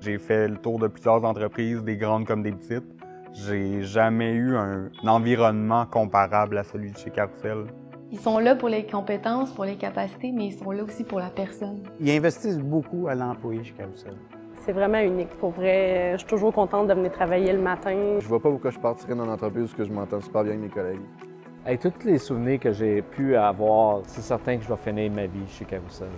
J'ai fait le tour de plusieurs entreprises, des grandes comme des petites. J'ai jamais eu un, environnement comparable à celui de chez Carousel. Ils sont là pour les compétences, pour les capacités, mais ils sont là aussi pour la personne. Ils investissent beaucoup à l'employé chez Carousel. C'est vraiment unique. Pour vrai, je suis toujours contente de venir travailler le matin. Je vois pas pourquoi je partirais dans l'entreprise parce que je m'entends super bien avec mes collègues. Avec tous les souvenirs que j'ai pu avoir, c'est certain que je vais finir ma vie chez Carousel.